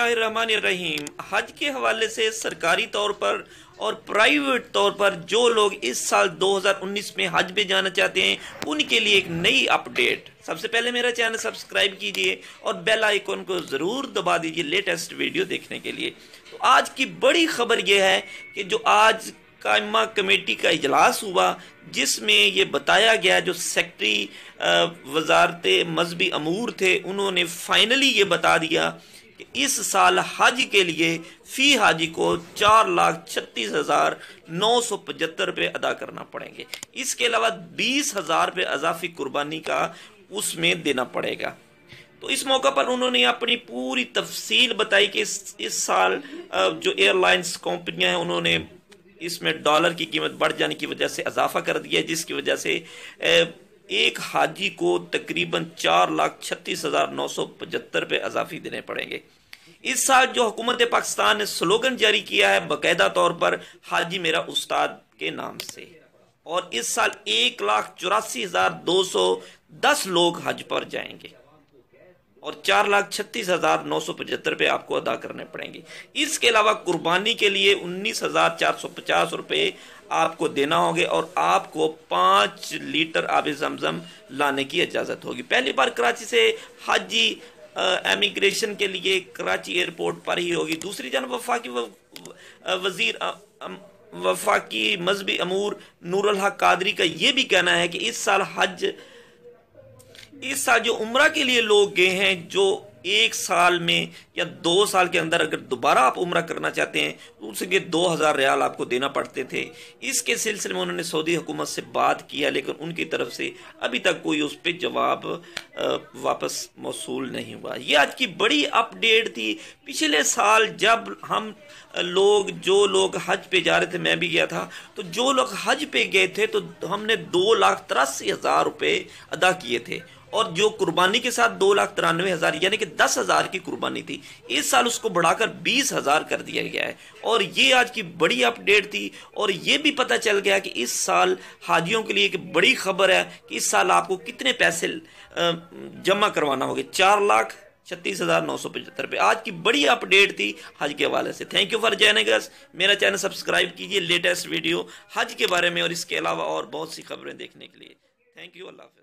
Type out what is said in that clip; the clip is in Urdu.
اللہ الرحمن الرحیم۔ حج کے حوالے سے سرکاری طور پر اور پرائیویٹ طور پر جو لوگ اس سال دو ہزار انیس میں حج پہ جانا چاہتے ہیں، ان کے لیے ایک نئی اپ ڈیٹ سب سے پہلے میرا چینل سبسکرائب کیجیے اور بیل آئیکن کو ضرور دبا دیجیے لیٹسٹ ویڈیو دیکھنے کے لیے۔ تو آج کی بڑی خبر یہ ہے کہ جو آج قائمہ کمیٹی کا اجلاس ہوا، جس میں یہ بتایا گیا جو سیکٹری وزارت مذہبی امور تھے، انہوں نے فائنلی یہ بتا دیا کہ اس سال حج کے لیے فی حاجی کو چار لاکھ چھتیس ہزار نو سو پچہتر روپے ادا کرنا پڑیں گے۔ اس کے علاوہ بیس ہزار روپے اضافی قربانی کا اس میں دینا پڑے گا۔ تو اس موقع پر انہوں نے اپنی پوری تفصیل بتائی کہ اس سال جو ایئر لائنز کمپنیاں ہیں، انہوں نے اس میں ڈالر کی قیمت بڑھ جانے کی وجہ سے اضافہ کر دیا، جس کی وجہ سے ایک حاجی کو تقریباً چار لاکھ چھتیس ہزار نو سو پچہتر پہ اضافی دینے پڑیں گے۔ اس سال جو حکومت پاکستان نے سلوگن جاری کیا ہے، باقاعدہ طور پر حاجی میرا استاد کے نام سے۔ اور اس سال ایک لاکھ چوراسی ہزار دو سو دس لوگ حج پر جائیں گے۔ اور چار لاکھ چھتیس ہزار نو سو پچہتر روپے آپ کو ادا کرنے پڑیں گے۔ اس کے علاوہ قربانی کے لیے انیس ہزار چار سو پچاس روپے آپ کو دینا ہوگے اور آپ کو پانچ لیٹر آب زمزم لانے کی اجازت ہوگی۔ پہلی بار کراچی سے حاجی امیگریشن کے لیے کراچی ایئرپورٹ پر ہی ہوگی۔ دوسری جانب وفاقی وزیر وفاقی مذہبی امور نور الحق قادری کا یہ بھی کہنا ہے کہ اس سال حج، اس سال جو عمرہ کے لیے لوگ گئے ہیں، جو ایک سال میں یا دو سال کے اندر اگر دوبارہ آپ عمرہ کرنا چاہتے ہیں، تو اس کے دو ہزار ریال آپ کو دینا پڑتے تھے۔ اس کے سلسلے میں انہوں نے سعودی حکومت سے بات کیا، لیکن ان کی طرف سے ابھی تک کوئی اس پہ جواب واپس موصول نہیں ہوا۔ یہ آج کی بڑی اپ ڈیٹ تھی۔ پچھلے سال جب ہم لوگ، جو لوگ حج پہ جا رہے تھے، میں بھی گیا تھا، تو جو لوگ حج پہ گئے تھے، تو ہم نے دو لاکھ تراسی ہزار روپے ادا کیے تھے۔ اور جو قربانی کے ساتھ دو لاکھ ترانوے ہزار یعنی کہ دس ہزار کی قربانی تھی، اس سال اس کو بڑھا کر بیس ہزار کر دیا گیا ہے۔ اور یہ آج کی بڑی اپ ڈیٹ تھی، اور یہ بھی پتہ چل گیا کہ اس سال حاجیوں کے لیے ایک بڑی خبر ہے کہ اس سال آپ کو کتنے پیسے جمع کروانا ہوگے چار لاکھ چھتیس ہزار نو سو پچہتر پہ آج کی بڑی اپ ڈیٹ تھی حج کے حوالے سے۔ تھینک یو فار گس میرا چینل سبسکرائب کیجیے لیٹسٹ ویڈیو حج کے بارے میں اور اس کے علاوہ اور بہت سی خبریں دیکھنے کے لیے۔ تھینک یو اللہ حافظ.